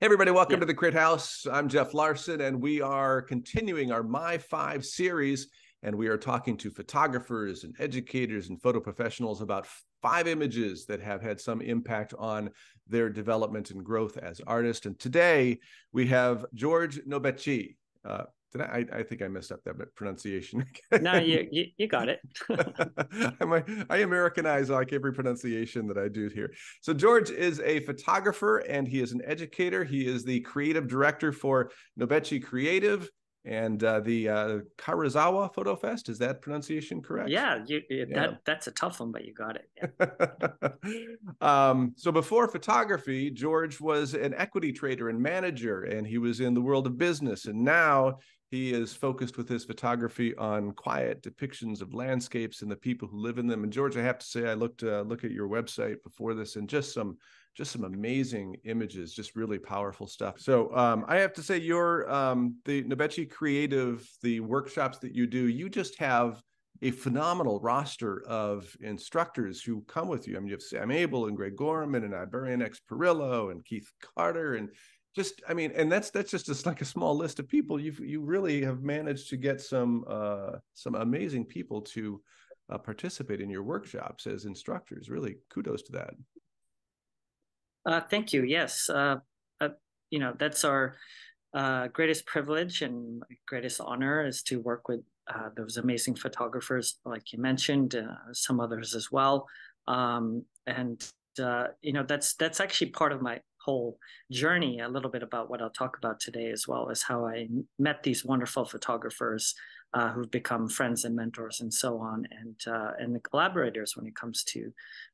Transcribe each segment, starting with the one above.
Hey everybody, welcome yeah. to the Crit House. I'm Jeff Larson, and we are continuing our My Five series. And we are talking to photographers and educators and photo professionals about five images that have had some impact on their development and growth as artists. And today we have George Nobechi. Uh, did I, I? think I messed up that pronunciation. no, you, you, you got it. I, I Americanize like every pronunciation that I do here. So George is a photographer and he is an educator. He is the creative director for Nobechi Creative and uh, the uh, Karuizawa Foto Fest. Is that pronunciation correct? Yeah, you, yeah, that that's a tough one, but you got it. Yeah. um, so before photography, George was an equity trader and manager, and he was in the world of business. And now he is focused with his photography on quiet depictions of landscapes and the people who live in them. And George, I have to say, I looked uh, look at your website before this, and just some just some amazing images, just really powerful stuff. So um, I have to say, your um, the Nobechi Creative, the workshops that you do, you just have a phenomenal roster of instructors who come with you. I mean, you have Sam Abell and Greg Gorman and Ibarionex Perello and Keith Carter and just i mean and that's that's just a, like a small list of people. You've you really have managed to get some uh some amazing people to uh, participate in your workshops as instructors. Really kudos to that. Uh thank you. Yes uh, uh you know that's our uh greatest privilege and greatest honor is to work with uh, those amazing photographers like you mentioned uh, some others as well. Um and uh, you know that's that's actually part of my whole journey a little bit about what I'll talk about today as well as how I met these wonderful photographers uh, who've become friends and mentors and so on and uh, and the collaborators when it comes to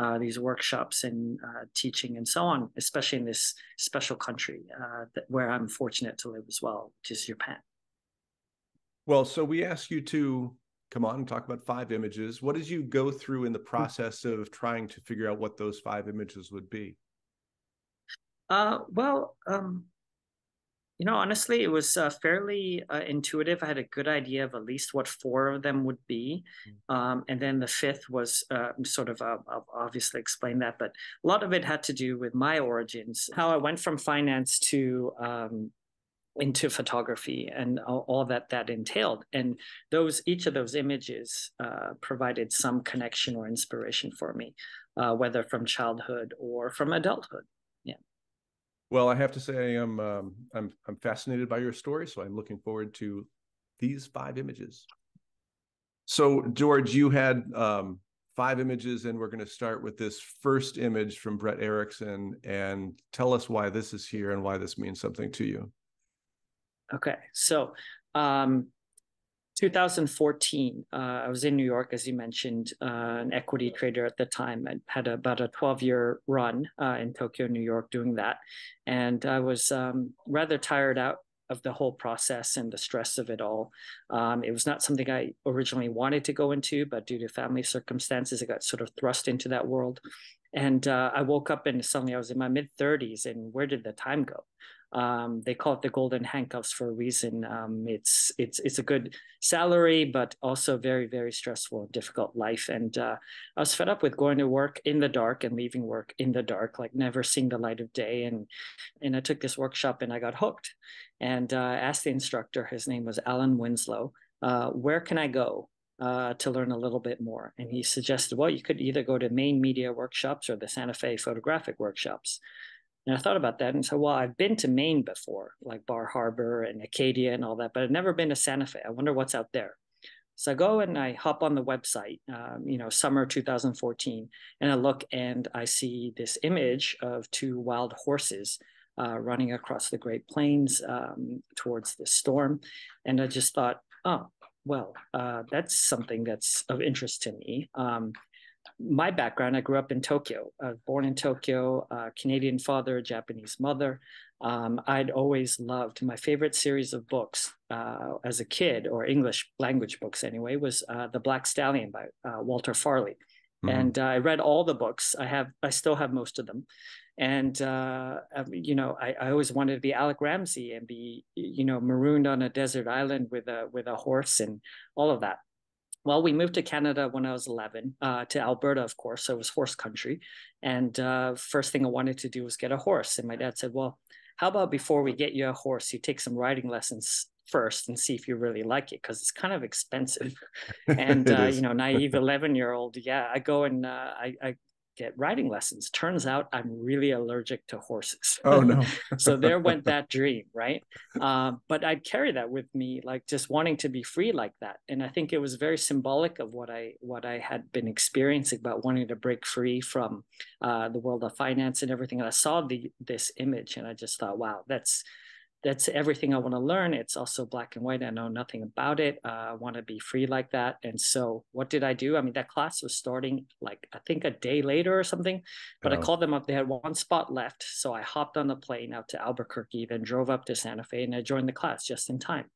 uh, these workshops and uh, teaching and so on especially in this special country uh, that, where I'm fortunate to live as well which is Japan. Well, so we ask you to come on and talk about five images. What did you go through in the hmm. process of trying to figure out what those five images would be? Uh, well, um, you know, honestly, it was uh, fairly uh, intuitive. I had a good idea of at least what four of them would be. Mm. Um, and then the fifth was uh, sort of, uh, I'll obviously explain that, but a lot of it had to do with my origins, how I went from finance to um, into photography and all, all, that that entailed. And those, each of those images uh, provided some connection or inspiration for me, uh, whether from childhood or from adulthood. Well, I have to say I am um, I'm I'm fascinated by your story, so I'm looking forward to these five images. So, George, you had um, five images, and we're going to start with this first image from Brett Erickson, and tell us why this is here and why this means something to you. Okay, so um, 2014, uh, I was in New York, as you mentioned, uh, an equity trader at the time. I had about a 12 year run uh, in Tokyo, New York, doing that. And I was um, rather tired out of the whole process and the stress of it all. Um, it was not something I originally wanted to go into, but due to family circumstances, I got sort of thrust into that world. And uh, I woke up and suddenly I was in my mid 30s, and where did the time go? Um, they call it the golden handcuffs for a reason. Um, it's it's it's a good salary, but also very very stressful and difficult life. And uh, I was fed up with going to work in the dark and leaving work in the dark, like never seeing the light of day. And and I took this workshop and I got hooked. And uh, asked the instructor, his name was Alan Winslow, uh, where can I go uh, to learn a little bit more. And he suggested, well, you could either go to Maine Media Workshops or the Santa Fe Photographic Workshops. And I thought about that and said, well, I've been to Maine before, like Bar Harbor and Acadia and all that, but I've never been to Santa Fe. I wonder what's out there. So I go and I hop on the website, um, you know, summer 2014, and I look and I see this image of two wild horses uh, running across the Great Plains um, towards the storm. And I just thought, oh, well, uh, that's something that's of interest to me. Um, my background, I grew up in Tokyo. I was born in Tokyo, uh, Canadian father, Japanese mother. Um, I'd always loved my favorite series of books uh, as a kid, or English language books anyway, was uh, The Black Stallion by uh, Walter Farley. Mm-hmm. And uh, I read all the books. I have, I still have most of them. And uh, you know, I, I always wanted to be Alec Ramsey and be, you know, marooned on a desert island with a with a horse and all of that. Well, we moved to Canada when I was 11, uh, to Alberta, of course. So it was horse country. And uh, first thing I wanted to do was get a horse. And my dad said, Well, how about before we get you a horse, you take some riding lessons first and see if you really like it because it's kind of expensive. And uh, you know, naive eleven year old, yeah, I go and uh, I, I get riding lessons. Turns out I'm really allergic to horses. Oh no! so there went that dream, right? Uh, but I'd carry that with me, like just wanting to be free like that. And I think it was very symbolic of what I what I had been experiencing about wanting to break free from uh, the world of finance and everything. And I saw the this image, and I just thought, wow, that's that's everything I want to learn. It's also black and white. I know nothing about it. Uh, I want to be free like that. And so, what did I do? I mean, that class was starting like I think a day later or something. But oh. I called them up. They had one spot left, so I hopped on the plane out to Albuquerque, then drove up to Santa Fe, and I joined the class just in time.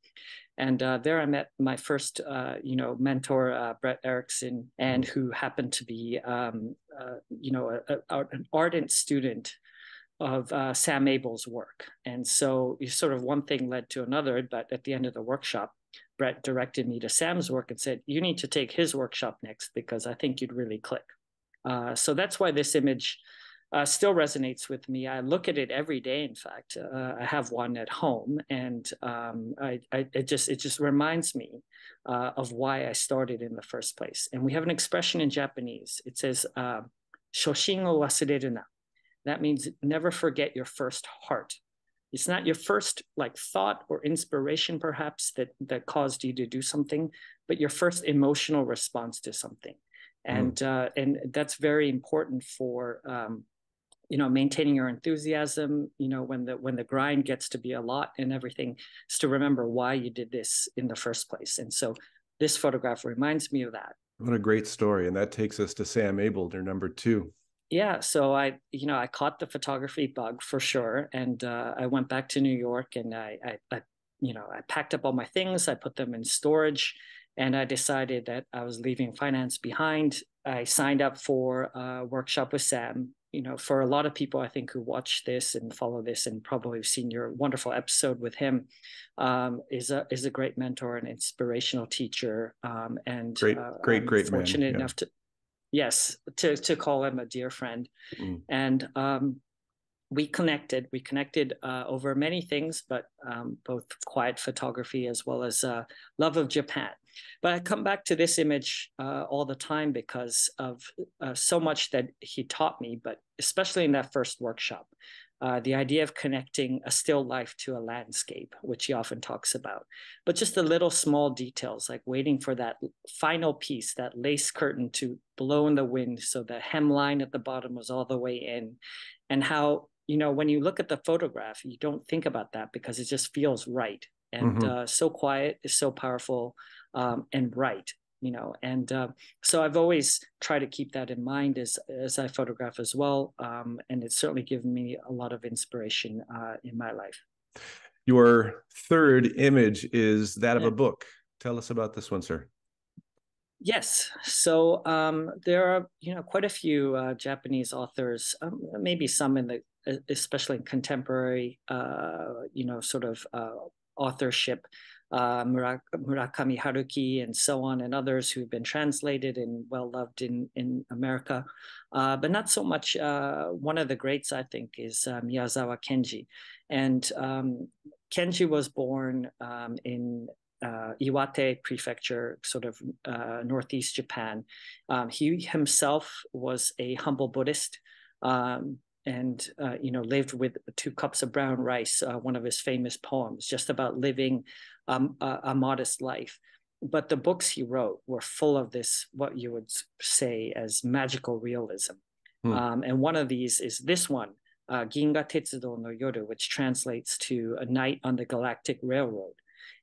And uh, there, I met my first, uh, you know, mentor, uh, Brett Erickson, and who happened to be, um, uh, you know, a, a, an ardent student of uh, Sam Abell's work. And so sort of one thing led to another, but at the end of the workshop, Brett directed me to Sam's work and said, you need to take his workshop next because I think you'd really click. Uh, so that's why this image uh, still resonates with me. I look at it every day. In fact, uh, I have one at home, and um, I, I, it just it just reminds me uh, of why I started in the first place. And we have an expression in Japanese. It says uh, "shoshin o wasureru na," That means never forget your first heart. It's not your first like thought or inspiration, perhaps, that that caused you to do something, but your first emotional response to something, hmm. and mm. uh, and that's very important for um, you know maintaining your enthusiasm. You know when the when the grind gets to be a lot and everything, is to remember why you did this in the first place. And so this photograph reminds me of that. What a great story, and that takes us to Sam Abell, their number two yeah so i you know i caught the photography bug for sure and uh, i went back to new york and I, I, I you know i packed up all my things i put them in storage and i decided that i was leaving finance behind i signed up for a workshop with sam you know for a lot of people i think who watch this and follow this and probably have seen your wonderful episode with him um, is a is a great mentor and inspirational teacher um, and great uh, great great fortunate man. Yeah. enough to yes to to call him a dear friend. Mm. and um, we connected we connected uh, over many things but um, both quiet photography as well as uh, love of japan. But i come back to this image uh, all the time because of uh, so much that he taught me but especially in that first workshop uh, the idea of connecting a still life to a landscape, which he often talks about, but just the little small details like waiting for that final piece, that lace curtain to blow in the wind so the hemline at the bottom was all the way in, and how you know when you look at the photograph, you don't think about that because it just feels right. And mm-hmm. uh, so quiet is so powerful um, and right you know and uh, so i've always tried to keep that in mind as as i photograph as well um, and it's certainly given me a lot of inspiration uh, in my life. Your third image is that of a book. Tell us about this one sir. Yes. So um, there are, you know, quite a few uh, Japanese authors, um, maybe some in the, especially in contemporary, uh, you know, sort of uh, authorship uh, Murakami Haruki and so on, and others who've been translated and well loved in in America, uh, but not so much. Uh, one of the greats, I think, is uh, Miyazawa Kenji, and um, Kenji was born um, in uh, Iwate Prefecture, sort of uh, northeast Japan. Um, he himself was a humble Buddhist. Um, and uh, you know lived with two cups of brown rice uh, one of his famous poems just about living um, a, a, modest life. But the books he wrote were full of this what you would say as magical realism. Hmm. um, and one of these is this one uh, ginga tetsudo no yoru which translates to a night on the galactic railroad.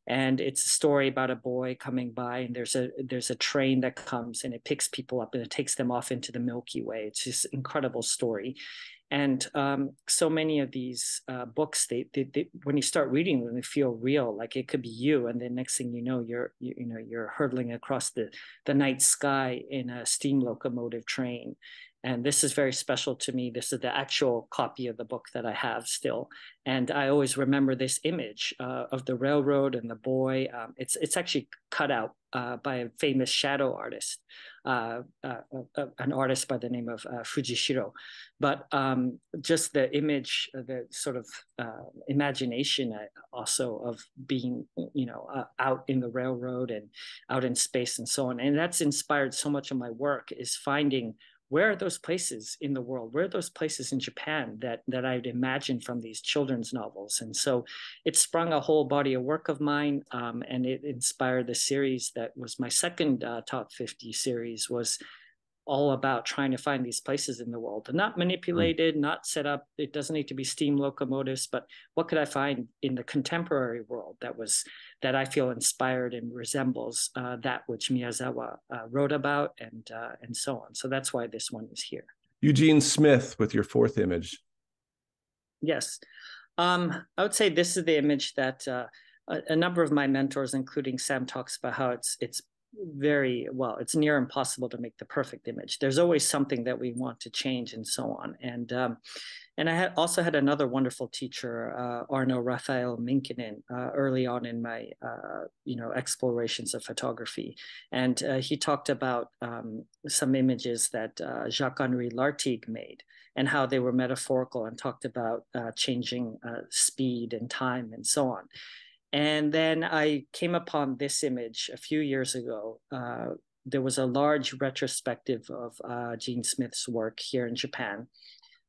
And it's a story about a boy coming by and there's a there's a train that comes and it picks people up and it takes them off into the milky way. It's just incredible story and um, so many of these uh, books they, they, they, when you start reading them they feel real like it could be you. And then next thing you know you're you, you, know you're hurtling across the the night sky in a steam locomotive train And this is very special to me. This is the actual copy of the book that I have still. And I always remember this image uh, of the railroad and the boy. Um, it's, it's actually cut out uh, by a famous shadow artist, uh, uh, uh an artist by the name of uh, Fujishiro. But um, just the image, the sort of imagination also of being, you know, out in the railroad and out in space and so on. And that's inspired so much of my work is finding where are those places in the world? Where are those places in japan that that i'd imagined from these children's novels? And so it sprung a whole body of work of mine um, and it inspired the series that was my second uh, top 50 series was all about trying to find these places in the world and not manipulated, mm. not set up. It doesn't need to be steam locomotives, but what could I find in the contemporary world that was that I feel inspired and resembles uh, that which Miyazawa uh, wrote about and uh, and so on. So that's why this one is here. Eugene Smith with your fourth image. Yes, um, I would say this is the image that. Uh, a, a number of my mentors, including Sam, talks about how it's it's very well it's near impossible to make the perfect image. There's always something that we want to change and so on. And um, and i had also had another wonderful teacher uh, arno rafael minkkinen uh, early on in my uh, you know explorations of photography. And uh, he talked about um, some images that uh, jacques henri lartigue made and how they were metaphorical and talked about uh, changing speed and time and so on and then I came upon this image a few years ago. Uh, there was a large retrospective of uh, Gene Smith's work here in Japan.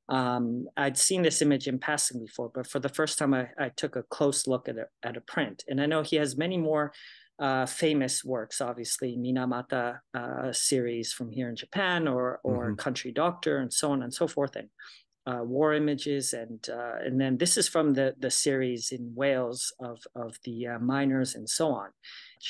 Um, I'd seen this image in passing before, but for the first time, I, I took a close look at a, at a print. And I know he has many more uh, famous works, obviously Minamata uh, series from here in Japan, or or mm-hmm. Country Doctor, and so on and so forth. And uh, war images, and uh, and then this is from the the series in Wales of of the uh, miners and so on.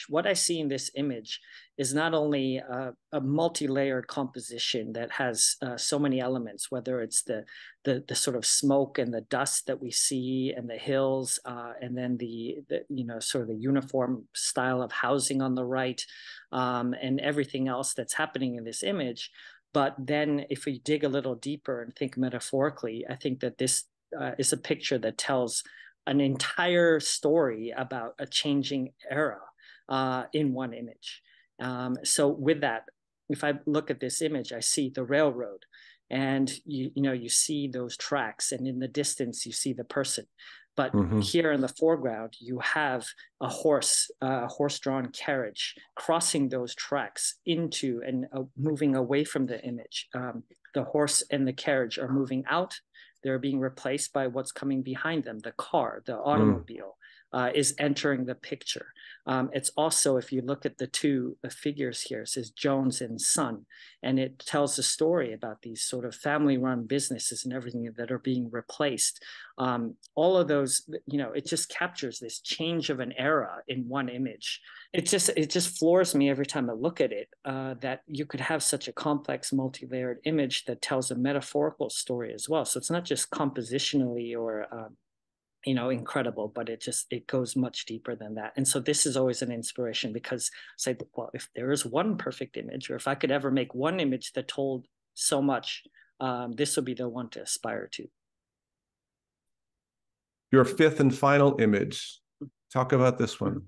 What I see in this image is not only a, a multi-layered composition that has uh, so many elements, whether it's the, the the sort of smoke and the dust that we see, and the hills, uh, and then the, the you know sort of the uniform style of housing on the right, um, and everything else that's happening in this image but then, if we dig a little deeper and think metaphorically, I think that this uh, is a picture that tells an entire story about a changing era uh, in one image. Um, so, with that, if I look at this image, I see the railroad, and you you know you see those tracks, and in the distance you see the person. But mm-hmm. here in the foreground, you have a horse, uh, a horse-drawn carriage crossing those tracks into and uh, moving away from the image. Um, the horse and the carriage are moving out. They're being replaced by what's coming behind them, the car, the mm. automobile. Uh, is entering the picture. Um, it's also, if you look at the two figures here, it says Jones and Son, and it tells a story about these sort of family run businesses and everything that are being replaced. Um, all of those, you know, it just captures this change of an era in one image. It just, it just floors me every time I look at it uh, that you could have such a complex, multi layered image that tells a metaphorical story as well. So it's not just compositionally or um, you know incredible but it just it goes much deeper than that. And so this is always an inspiration because say well if there is one perfect image or if i could ever make one image that told so much um, this would be the one to aspire to. Your fifth and final image. Talk about this one.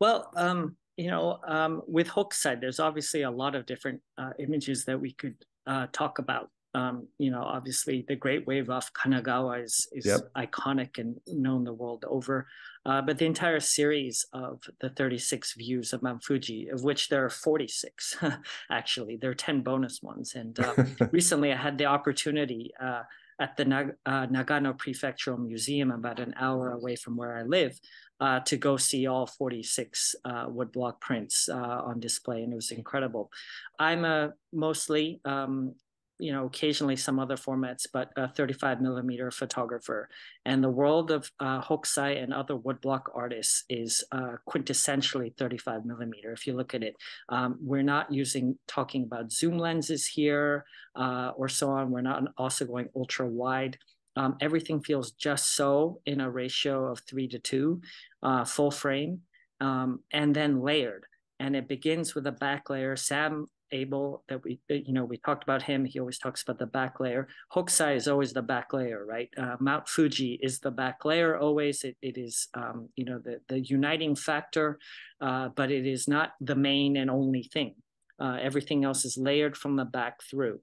Well um, you know um, with Hokusai there's obviously a lot of different uh, images that we could uh, talk about um, you know, obviously the Great Wave off Kanagawa is, is yep. iconic and known the world over. Uh, but the entire series of the 36 views of Mount Fuji, of which there are 46, actually, there are 10 bonus ones. And uh, recently I had the opportunity uh, at the Nag- uh, Nagano Prefectural Museum, about an hour away from where I live, uh, to go see all 46 uh, woodblock prints uh, on display, and it was incredible. I'm a mostly um, you know, occasionally some other formats, but a 35 millimeter photographer. And the world of uh, Hokusai and other woodblock artists is uh, quintessentially 35 millimeter. If you look at it, um, we're not using talking about zoom lenses here uh, or so on. We're not also going ultra wide. Um, everything feels just so in a ratio of three to two, uh, full frame, um, and then layered. And it begins with a back layer. Sam Abell that we you know we talked about him. He always talks about the back layer. Hokusai is always the back layer, right? Uh, Mount Fuji is the back layer always. It, it is um, you know the the uniting factor, uh, but it is not the main and only thing. Uh, everything else is layered from the back through,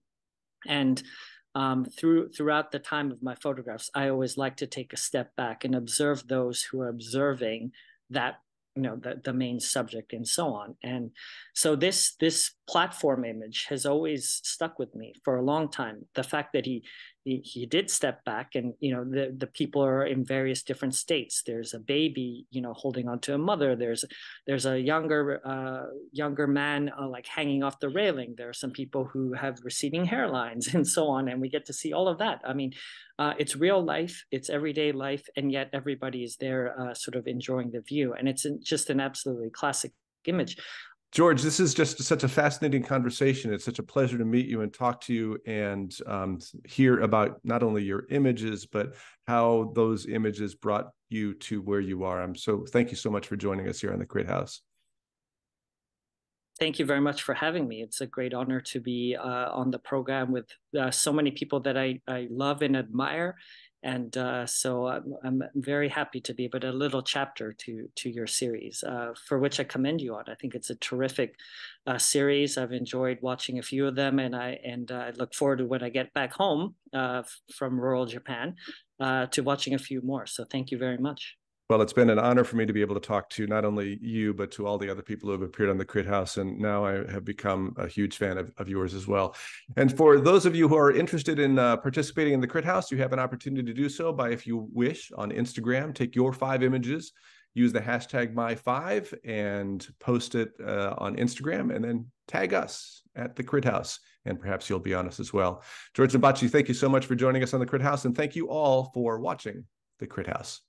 and um, through throughout the time of my photographs, I always like to take a step back and observe those who are observing that you know the, the main subject and so on. And so this this platform image has always stuck with me for a long time. The fact that he he, did step back and you know the, the people are in various different states. There's a baby you know holding onto a mother. There's there's a younger uh, younger man uh, like hanging off the railing. There are some people who have receding hairlines and so on and we get to see all of that. I mean uh, it's real life. It's everyday life and yet everybody is there uh, sort of enjoying the view. And it's just an absolutely classic image George, this is just such a fascinating conversation. It's such a pleasure to meet you and talk to you and um, hear about not only your images, but how those images brought you to where you are. I'm so thank you so much for joining us here on the Crit House. Thank you very much for having me. It's a great honor to be uh, on the program with uh, so many people that I, I love and admire and uh, so I'm, I'm, very happy to be but a little chapter to to your series uh, for which I commend you on. I think it's a terrific uh, series. I've enjoyed watching a few of them, and I and I look forward to when I get back home uh, from rural Japan uh, to watching a few more. So thank you very much. Well, it's been an honor for me to be able to talk to not only you, but to all the other people who have appeared on the Crit House. And now I have become a huge fan of, of yours as well. And for those of you who are interested in uh, participating in the Crit House, you have an opportunity to do so by, if you wish, on Instagram, take your five images, use the hashtag my5 and post it uh, on Instagram, and then tag us at the Crit House. And perhaps you'll be on us as well. George Nobechi, thank you so much for joining us on the Crit House. And thank you all for watching the Crit House.